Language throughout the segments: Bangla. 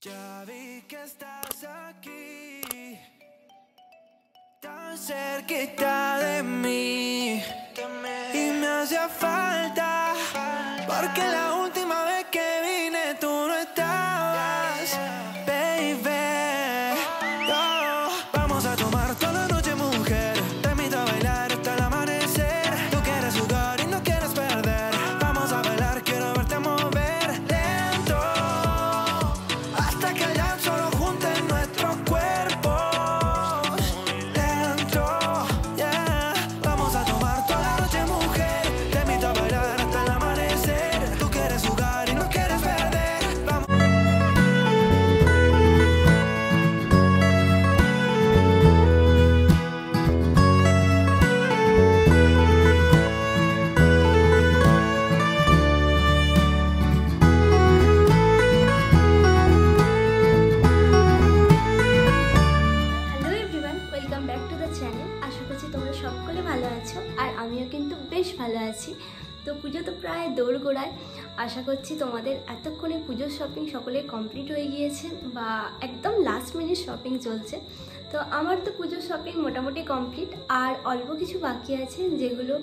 Ya vi que estás aquí, tan cerquita de mí, y me hacía falta, porque la última পুজো তো দৌড় গোড়ায় আশা করছি তোমাদের এতক্ষণে পুজোর শপিং সকলে কমপ্লিট হয়ে গিয়েছে বা একদম লাস্ট মিনিট শপিং চলছে। তো আমার তো পুজোর শপিং মোটামুটি কমপ্লিট আর অল্প কিছু বাকি আছে যেগুলো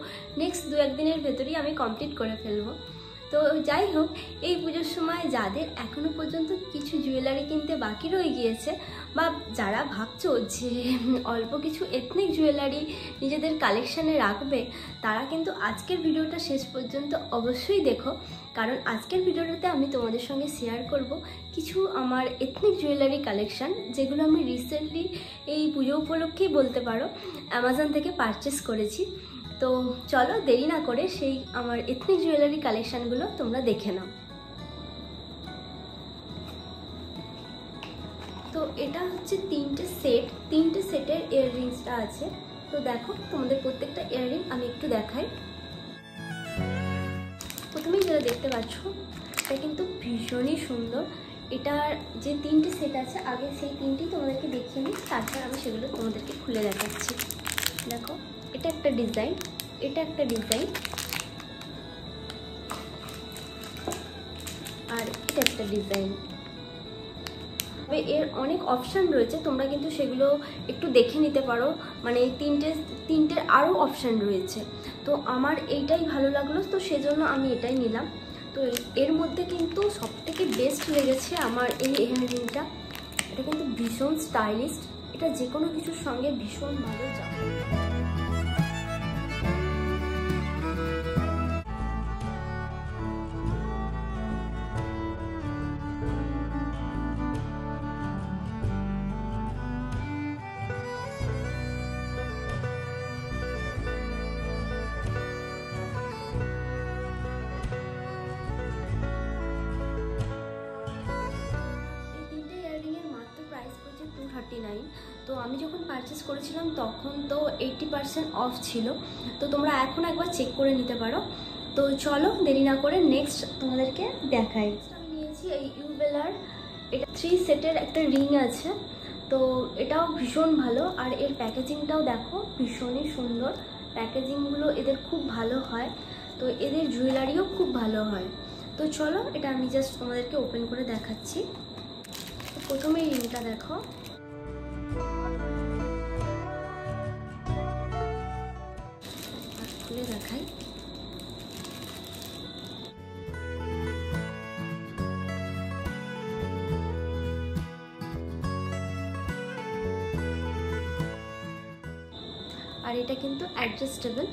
নেক্সট দু একদিনের ভেতরেই আমি কমপ্লিট করে ফেলব। তো যাই হোক এই পুজোর সময় যাদের এখনও পর্যন্ত কিছু জুয়েলারি কিনতে বাকি রয়ে গিয়েছে বা যারা ভাবছ যে অল্প কিছু এথনিক জুয়েলারি নিজেদের কালেকশানে রাখবে, তারা কিন্তু আজকের ভিডিওটা শেষ পর্যন্ত অবশ্যই দেখো। কারণ আজকের ভিডিওটাতে আমি তোমাদের সঙ্গে শেয়ার করব কিছু আমার এথনিক জুয়েলারি কালেকশান যেগুলো আমি রিসেন্টলি এই পুজো উপলক্ষেই বলতে পারো অ্যামাজন থেকে পারচেস করেছি। তো চলো দেরি না করে সেই আমার এথনিক জুয়েলারি কালেকশানগুলো তোমরা দেখে নাও। তো এটা হচ্ছে তিনটে সেট তিনটে সেটের ইয়াররিংসটা আছে। তো দেখো, তোমাদের প্রত্যেকটা ইয়াররিং আমি একটু দেখাই। প্রথমেই যেটা দেখতে পাচ্ছ, এটা কিন্তু ভীষণই সুন্দর। এটার যে তিনটে সেট আছে, আগে সেই তিনটেই তোমাদেরকে দেখিয়ে নিই, তারপর আমি সেগুলো তোমাদেরকে খুলে দেখাচ্ছি। দেখো। এটা একটা ডিজাইন, এটা একটা ডিজাইন। আর এটা একটা ডিজাইন। তবে এর অনেক অপশান রয়েছে, তোমরা কিন্তু সেগুলো একটু দেখে নিতে পারো। মানে তিনটে, তিনটের আরও অপশান রয়েছে। তো আমার এইটাই ভালো লাগল, তো সেজন্য আমি এটাই নিলাম। তো এর মধ্যে কিন্তু সবথেকে বেস্ট লেগেছে আমার এই ইয়াররিংটা এটা কিন্তু ভীষণ স্টাইলিস্ট এটা যে কোনো কিছুর সঙ্গে ভীষণ ভালো যাবে। আমি যখন পারচেস করেছিলাম, তখন তো এইটটি পার্সেন্ট অফ ছিল। তো তোমরা এখন একবার চেক করে নিতে পারো। তো চলো, দেরি না করে নেক্সট তোমাদেরকে দেখাই। আমি নিয়েছি এই ইউবেলার এটা থ্রি সেটের একটা রিং আছে। তো এটাও ভীষণ ভালো। আর এর প্যাকেজিংটাও দেখো, ভীষণই সুন্দর। প্যাকেজিংগুলো এদের খুব ভালো হয়। তো এদের জুয়েলারিও খুব ভালো হয়। তো চলো, এটা আমি জাস্ট তোমাদেরকে ওপেন করে দেখাচ্ছি। প্রথমে রিংটা দেখো। আর এটা কিন্তু অ্যাডজাস্টেবল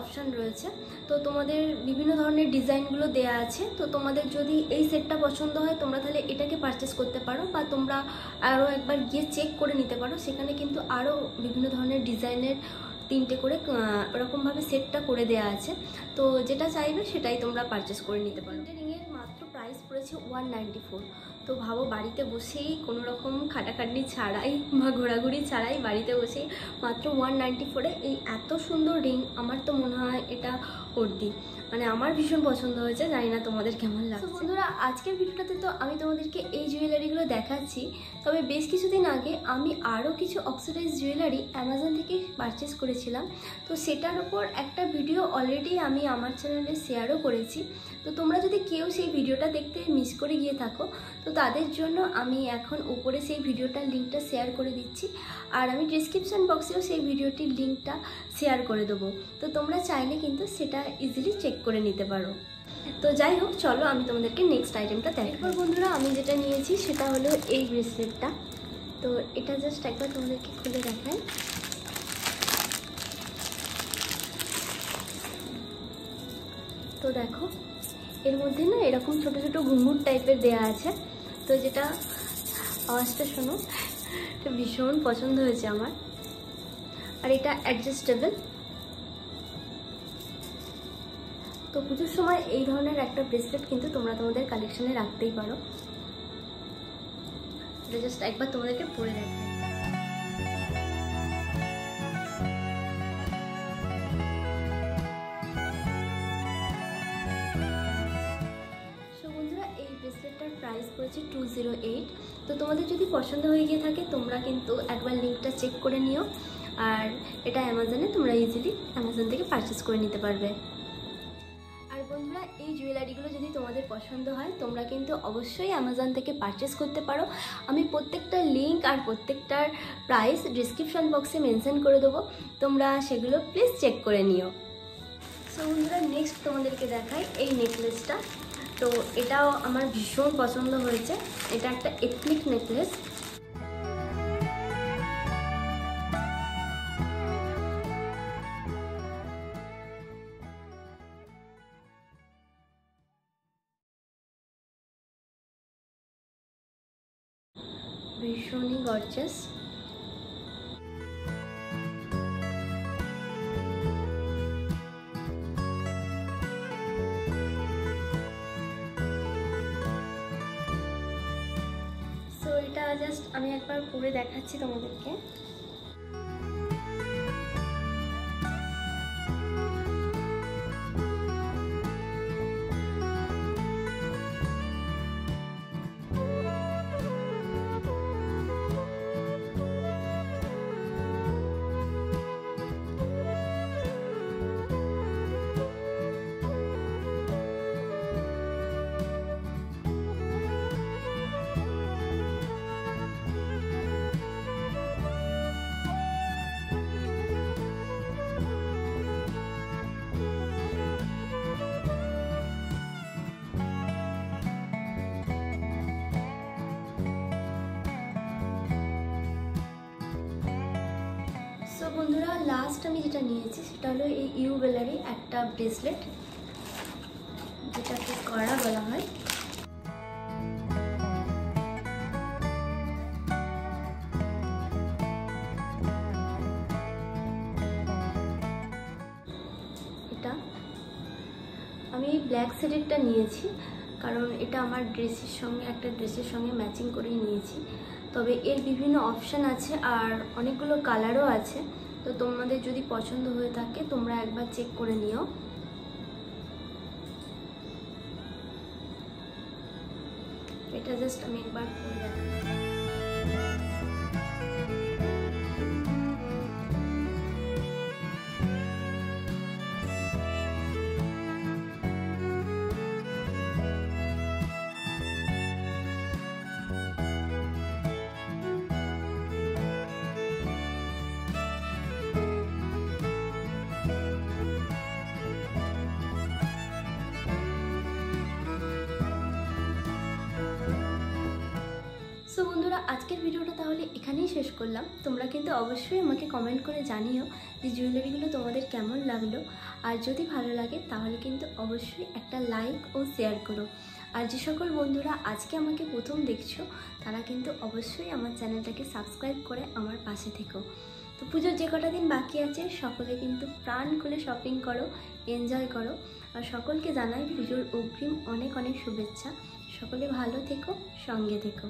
অপশান রয়েছে। তো তোমাদের বিভিন্ন ধরনের ডিজাইনগুলো দেয়া আছে, তো তোমাদের যদি এই সেটটা পছন্দ হয়, তোমরা তাহলে এটাকে পারচেস করতে পারো বা তোমরা আরও একবার গিয়ে চেক করে নিতে পারো। সেখানে কিন্তু আরও বিভিন্ন ধরনের ডিজাইনের তিনটে করে ওরকমভাবে সেটটা করে দেয়া আছে। তো যেটা চাইবে সেটাই তোমরা পারচেস করে নিতে পারো। মাত্র প্রাইস পড়েছে ওয়ান নাইনটি ফোর তো ভাবো বাড়িতে বসেই কোনো রকম খাটাখাটনি ছাড়াই বা ঘোরাঘুরি ছাড়াই বাড়িতে বসেই মাত্র ওয়ান নাইনটি ফোরে এই এত সুন্দর রিং আমার তো মনে হয় এটা করতি মানে আমার ভীষণ পছন্দ হয়েছে জানি না তোমাদের কেমন লাগছে। বন্ধুরা আজকের ভিডিওটাতে তো আমি তোমাদেরকে এই জুয়েলারিগুলো দেখাচ্ছি। তবে বেশ কিছুদিন আগে আমি আরও কিছু অক্সিডাইজ জুয়েলারি অ্যামাজন থেকে পারচেস করেছিলাম। তো সেটার উপর একটা ভিডিও অলরেডি আমি আমার চ্যানেলে শেয়ারও করেছি। তো তোমরা যদি কেউ সেই ভিডিওটা দেখতে মিস করে গিয়ে থাকো, তো তাদের জন্য আমি এখন উপরে সেই ভিডিওটার লিঙ্কটা শেয়ার করে দিচ্ছি। আর আমি ডিসক্রিপশান বক্সেও সেই ভিডিওটির লিঙ্কটা শেয়ার করে দেবো। তো তোমরা চাইলে কিন্তু সেটা ইজিলি চেক করে নিতে পারো। তো যাই হোক, চলো আমি তোমাদেরকে নেক্সট আইটেমটা দেখ এরপর বন্ধুরা, আমি যেটা নিয়েছি সেটা হলো এই ব্রেসলেটটা তো এটা জাস্ট একবার তোমাদেরকে খুলে দেখাই। তো দেখো এর মধ্যে না এরকম ছোট ছোট ঘুঙুর টাইপের দেয়া আছে। তো যেটা, আওয়াজটা শোনো এটা ভীষণ পছন্দ হয়েছে আমার। আর এটা অ্যাডজাস্টেবল তো পুজোর সময় এই ধরনের একটা ব্রেসলেট কিন্তু তোমরা তোমাদের কালেকশনে রাখতেই পারো। এটা জাস্ট একবার তোমাদেরকে পরে দেখাই। পড়েছে টু জিরো এইট তো তোমাদের যদি পছন্দ হয়ে গিয়ে থাকে, তোমরা কিন্তু একবার লিঙ্কটা চেক করে নিও। আর এটা অ্যামাজনে তোমরা ইজিলি অ্যামাজন থেকে পারচেস করে নিতে পারবে। আর বন্ধুরা, এই জুয়েলারিগুলো যদি তোমাদের পছন্দ হয়, তোমরা কিন্তু অবশ্যই অ্যামাজন থেকে পারচেস করতে পারো। আমি প্রত্যেকটা লিঙ্ক আর প্রত্যেকটার প্রাইস ডিসক্রিপশন বক্সে মেনশন করে দেবো। তোমরা সেগুলো প্লিজ চেক করে নিও। সো বন্ধুরা নেক্সট তোমাদেরকে দেখাই এই নেকলেসটা তো এটাও আমার ভীষণ পছন্দ হয়েছে। এটা একটা এথনিক নেকলেস ভীষণই গর্জাস জাস্ট আমি একবার পরে দেখাচ্ছি তোমাদেরকে। বন্ধুরা লাস্ট আমি যেটা নিয়েছি সেটা হলো এই ইউ বেলারি একটা ব্রেসলেট যেটাকে কড়া বলা হয়। এটা। আমি এই ব্ল্যাক শেডেরটা নিয়েছি, কারণ এটা আমার ড্রেসের সঙ্গে, একটা ড্রেসের সঙ্গে ম্যাচিং করেই নিয়েছি। তবে এর বিভিন্ন অপশান আছে আর অনেকগুলো কালারও আছে। তো তোমাদের যদি পছন্দ হয়ে থাকে, তোমরা একবার চেক করে নিও। এটা জাস্ট আমি একবার করে দেখাচ্ছি। বন্ধুরা, আজকের ভিডিওটা তাহলে এখানেই শেষ করলাম। তোমরা কিন্তু অবশ্যই আমাকে কমেন্ট করে জানিও যে জুয়েলারিগুলো তোমাদের কেমন লাগল। আর যদি ভালো লাগে, তাহলে কিন্তু অবশ্যই একটা লাইক ও শেয়ার করো। আর যে সকল বন্ধুরা আজকে আমাকে প্রথম দেখছ, তারা কিন্তু অবশ্যই আমার চ্যানেলটাকে সাবস্ক্রাইব করে আমার পাশে থেকো। তো পুজোর যে কটা দিন বাকি আছে, সকলে কিন্তু প্রাণ খুলে শপিং করো এনজয় করো। আর সকলকে জানাই পুজোর অগ্রিম অনেক অনেক শুভেচ্ছা। সকলে ভালো থেকো, সঙ্গে থেকো।